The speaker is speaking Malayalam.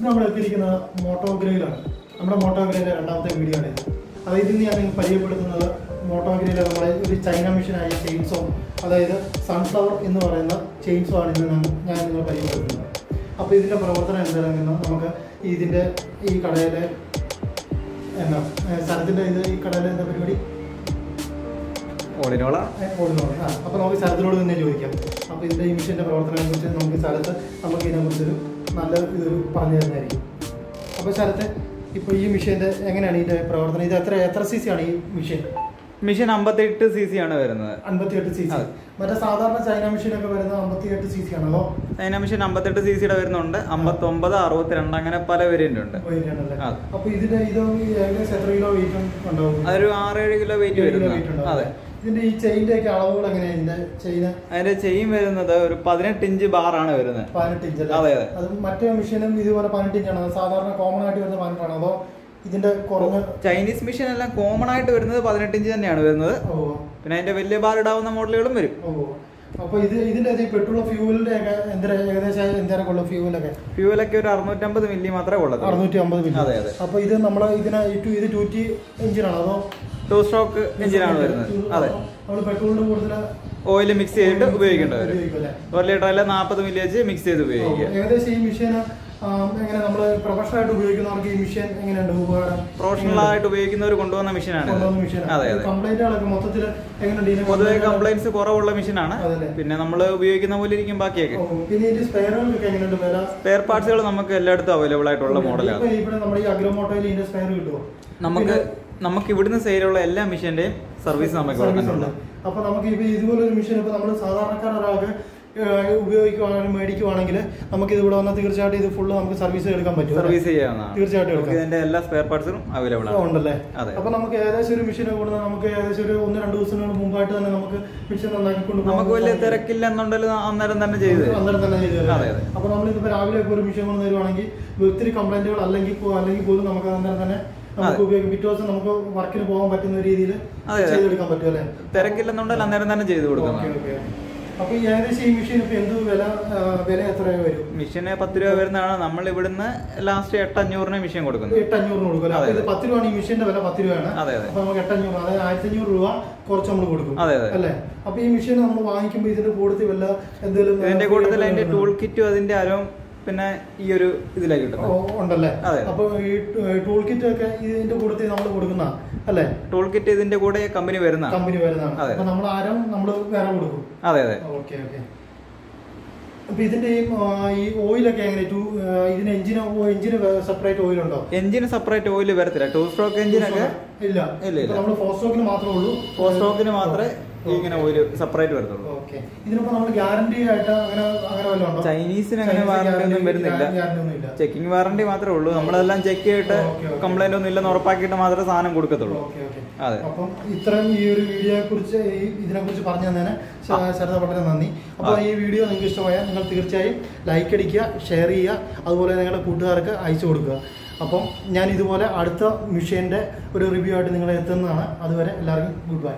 നമ്മൾ എത്തിയിരിക്കുന്നത് മോട്ടോഗ്രയിലാണ് നമ്മുടെ മോട്ടോഗ്രയിലെ രണ്ടാമത്തെ വീഡിയോ ആണ് അത് അതായത് ഇന്ന് ഞാൻ പരിചയപ്പെടുത്തുന്നത് മോട്ടോഗ്രയിലെ നമ്മുടെ ഒരു ചൈന മെഷീനായ ചെയിൻസോ അതായത് സൺഫ്ലവർ എന്ന് പറയുന്ന ചെയിൻസോ ആണ് ഇന്ന് ഞാൻ- നിങ്ങൾ പരിചയപ്പെടുത്തുന്നത്. അപ്പോൾ ഇതിന്റെ പ്രവർത്തനം എന്താണെന്ന് നമുക്ക് ഇതിന്റെ ഈ കടയിലെ എന്താ സ്ഥലത്തിന്റെ ഇത് ഈ കടയിലെ എന്താ പരിപാടി? ഓളിനോള. ഓടുന്നുണ്ട് ആ അപ്പോൾ നമുക്ക് സ്ഥലത്തിനോട് തന്നെ ചോദിക്കാം. അപ്പോൾ ഇതിന്റെ ഈ മിഷീന്റെ പ്രവർത്തനത്തെക്കുറിച്ച് നമുക്ക് സ്ഥലത്ത് നമുക്ക് ഇതിനെക്കുറിച്ചൊരു നല്ല ഇത് പറഞ്ഞു തരുന്നതായിരിക്കും. അപ്പോൾ സ്ഥലത്ത് ഇപ്പോൾ ഈ മെഷീന്റെ എങ്ങനെയാണ് ഇതിന്റെ പ്രവർത്തനം? ഇത് എത്ര എത്ര സി സി ആണ് ഈ മെഷീൻ? മെഷീൻ അമ്പത്തി എട്ട് സി സി ആണ് വരുന്നത്. അൻപത്തിയെട്ട് സി സി. മറ്റേ സാധാരണ ചൈന മെഷീനൊക്കെ വരുന്നത് അമ്പത്തിയെട്ട് സി സി ആണല്ലോ? ചൈന മിഷൻ അമ്പത്തെട്ട് സി സിയുടെ വരുന്നുണ്ട്. അമ്പത്തൊമ്പത് അറുപത്തിരണ്ട് അങ്ങനെ പല വേരിയന്റ് ഉണ്ട് അപ്പൊ ഇതിന്റെ ഇത് ഏകദേശം എത്ര കിലോ വെയിറ്റ് ഉണ്ടാവും? അതൊരു ആറേഴ് കിലോ വെയിറ്റ് വരുന്നത് അതെ. ഇതിന്റെ ഈ ചെയിന്റെ ഒക്കെ അളവുകൾ എങ്ങനെയാണ് ചെയിന് അതിന്റെ ചെയിൻ വരുന്നത് ഒരു പതിനെട്ട് ഇഞ്ച് ബാറാണ് വരുന്നത് പതിനെട്ട് ഇഞ്ച് അതെ, അതെ. അത് മറ്റേ മെഷീനും ഇതുപോലെ പതിനെട്ട് ഇഞ്ചാണ് സാധാരണ കോമൺ ആയിട്ട് വരുന്ന പതിനെട്ടാണ് അതോ ഇതിന്റെ കുറഞ്ഞ ചൈനീസ് മെഷീൻ എല്ലാം കോമൺ ആയിട്ട് വരുന്നത് പതിനെട്ട് ഇഞ്ച് തന്നെയാണ് വരുന്നത്. ഓ. പിന്നെ അതിന്റെ വലിയ ബാർ ഇടാവുന്ന മോഡലുകളും വരും. ഓ അപ്പൊ ഇത് ഇതിന്റെ ഈ പെട്രോൾ ഫ്യൂവലിന്റെ ഒക്കെ എന്തര ഏകദേശം എന്തേരം കൊള്ളും ഫ്യൂവലൊക്കെ? ഫ്യൂവലൊക്കെ ഒരു അറുന്നൂറ്റമ്പത് മില്ലി മാത്രമേ ഉള്ളൂ അറുന്നൂറ്റി അമ്പത് മില്ലി. അതെ, അതെ. അപ്പോൾ ഇത് നമ്മളെ ഇതിന് ടു- ഇത് ടു ടി എഞ്ചിനാണോ അതോ ടു സ്ട്രോക്ക് എഞ്ചിനാണ് വരുന്നത്. അതെ. നമ്മൾ പെട്രോളിന്റെ കൂടുതൽ ഓയിൽ മിക്സ് ചെയ്തിട്ട് ഉപയോഗിക്കേണ്ടി വരും. ഉപയോഗിക്കും അല്ലേ? ഒരു ലിറ്റർ അല്ല നാൽപ്പത് മില്ലി വെച്ച് മിക്സ് ചെയ്ത് ഉപയോഗിക്കുക. ഏകദേശം ഈ മെഷീൻ എങ്ങനെ നമ്മൾ പ്രൊഫഷണൽ ആയിട്ട് ഉപയോഗിക്കുന്നവർക്ക് ഈ മെഷീൻ എങ്ങനെയുണ്ട്? ഉപകാരം? പ്രൊഫഷണൽ ആയിട്ട് ഉപയോഗിക്കുന്നവർ കൊണ്ടുവന്ന മെഷീനാണ് അതെ അതെ. കംപ്ലൈന്റുകളൊക്കെ മൊത്തത്തിൽ എങ്ങനെയുണ്ട് പൊതുവെ കംപ്ലൈന്റ്സ് കംപ്ലൈൻസ് കുറവുള്ള മെഷീനാണ്? പിന്നെ നമ്മൾ ഉപയോഗിക്കുന്ന പോലെ ഇരിക്കും ബാക്കിയൊക്കെ. സ്പെയർ പാർട്സുകൾ നമുക്ക് എല്ലായിടത്തും അവൈലബിൾ ആയിട്ടുള്ള മോഡലാണ് നമുക്ക് നമുക്ക് ഇവിടുന്ന് സെയിലുള്ള എല്ലാ മെഷീന്റെയും സർവീസ് നമുക്ക് അപ്പൊ നമുക്ക് ഇതുപോലെ ഒരു മെഷീൻ ഇപ്പൊ നമ്മൾ സാധാരണക്കാർ ഒരാൾക്ക് ഏഹ്, ഉപയോഗിക്കുവാണെങ്കിൽ മേടിക്കുവാണെങ്കിൽ നമുക്ക് ഇത് ഇവിടെ വന്നാൽ തീർച്ചയായിട്ടും ഇത് ഫുള്ള് നമുക്ക് സർവീസ് എടുക്കാൻ പറ്റും സർവീസ് ചെയ്യാവുന്നതാണ് തീർച്ചയായിട്ടും ഇതിന്റെ എല്ലാ സ്പെയർ പാർട്സും അവൈലബിൾ ആണ് ഉണ്ടല്ലേ അതെ. അപ്പൊ നമുക്ക് ഏകദേശം ഒരു മെഷീൻ കൂടുതൽ നമുക്ക് ഏകദേശം ഒരു ഒന്ന് രണ്ട് ദിവസങ്ങൾക്ക് മുമ്പായിട്ട് തന്നെ നമുക്ക് മെഷീൻ നന്നാക്കി കൊണ്ടുപോകും നമുക്ക് വലിയ. തിരക്കില്ല എന്നുണ്ടെങ്കിൽ അന്നേരം തന്നെ ചെയ്ത്. അന്നേരം തന്നെ ചെയ്തു. അതെ, അതെ. അപ്പൊ നമ്മളിപ്പോ രാവിലെ ഒക്കെ ഒരു മെഷീൻ കൊണ്ട് തരുവാണെങ്കിൽ ഒത്തിരി കംപ്ലൈന്റുകൾ അല്ലെങ്കിൽ അല്ലെങ്കിൽ പോലും നമുക്ക് അന്നേരം തന്നെ നമുക്ക് അതെ. ഉപയോഗിക്കും പിറ്റേ ദിവസം നമുക്ക് വർക്കിന് പോകാൻ പറ്റുന്ന രീതിയിൽ. ചെയ്തെടുക്കാൻ പറ്റും അല്ലേ തിരക്കില്ലെന്നുണ്ടെങ്കിൽ അന്നേരം തന്നെ ചെയ്ത് ഓക്കെ കൊടുക്കുന്നത് ഓക്കെ ഈ ഏകദേശം ഈ മെഷീൻ ഇപ്പൊ എന്ത് വില വില എത്ര വരും? മിഷന് പത്ത് രൂപ വരുന്നതാണ്. നമ്മൾ ഇവിടുന്ന് ലാസ്റ്റ് എട്ടഞ്ഞൂറിന് മിഷൻ കൊടുക്കുന്നത് എട്ടഞ്ഞൂറിന് കൊടുക്കും അതെ, ഇത്. പത്ത് രൂപയാണ് ഈ മെഷീന്റെ വില പത്ത് രൂപയാണ്. അതെ, അതെ. നമുക്ക് എട്ടഞ്ഞൂറ് അതായത് ആയിരത്തി അഞ്ഞൂറ് രൂപ കുറച്ച് നമ്മൾ കൊടുക്കും അതെ, അതെ. അല്ലേ? അപ്പൊ ഈ മെഷീൻ നമ്മൾ വാങ്ങിക്കുമ്പോൾ ഇതിന്റെ കൂടുതൽ വല്ല എന്തെങ്കിലും അതിന്റെ കൂടുതൽ അതിന്റെ ടൂൾ കിറ്റും അതിന്റെ അരവും പിന്നെ ഈ ഒരു ഇതിലേക്ക് ഉണ്ടല്ലേ. അപ്പൊ ഈ ടൂൾ കിറ്റ് ഒക്കെ ഇതിന്റെ കൂടെ നമ്മൾ കൊടുക്കുന്ന അല്ലേ? ടൂൾ കിറ്റ് ഇതിന്റെ കൂടെ കമ്പനി വരുന്ന. കമ്പനി വരുന്നതാണ്. നമ്മൾ ആരും നമ്മൾ വേറെ കൊടുക്കും? അതെ അതെ. Okay okay. അപ്പൊ ഇതിന്റെ ഈ, ഓയിലൊക്കെ എങ്ങനെ? ടൂ ഇതിന് എഞ്ചിന് എഞ്ചിന് സെപ്പറേറ്റ് ഓയിൽ ഉണ്ടോ? എഞ്ചിന് സെപ്പറേറ്റ് ഓയിൽ വരത്തില്ല. ടൂ സ്ട്രോക്ക് എഞ്ചിനൊക്കെ ഇല്ല. ഇല്ല, ഇല്ല. നമ്മൾ ഫോർ സ്ട്രോക്കിന് മാത്രമേ ഉള്ളൂ. ഫോർ സ്ട്രോക്കിന് മാത്രമേ ഇങ്ങനെ ഒരു സെപ്പറേറ്റ് വരത്തുള്ളൂ ചൈനീസിന് അങ്ങനെ വാറണ്ടി ഒന്നും വരുന്നില്ല. ചെക്കിംഗ് വാറണ്ടി മാത്രമേ ഉള്ളൂ. നമ്മളെല്ലാം ചെക്ക് ചെയ്തിട്ട്. കംപ്ലൈന്റ് ഒന്നും ഇല്ലെന്ന് ഉറപ്പാക്കിയിട്ട് മാത്രമേ സാധനം കൊടുക്കത്തുള്ളൂ. അതെ. അപ്പം ഇത്രയും ഈ ഒരു വീഡിയോയെ കുറിച്ച് ഇതിനെ കുറിച്ച് പറഞ്ഞു തന്നതിന് ശ- ശരത വളരെ നന്ദി. അപ്പോൾ ഈ വീഡിയോ നിങ്ങൾക്ക് ഇഷ്ടമായാൽ നിങ്ങൾ തീർച്ചയായും ലൈക്ക് അടിക്കുക ഷെയർ ചെയ്യുക അതുപോലെ നിങ്ങളുടെ കൂട്ടുകാർക്ക് അയച്ചു കൊടുക്കുക. അപ്പം ഞാൻ ഇതുപോലെ അടുത്ത മിഷീന്റെ ഒരു റിവ്യൂ ആയിട്ട് നിങ്ങളെ എത്തുന്നതാണ്. അതുവരെ എല്ലാവർക്കും ഗുഡ് ബൈ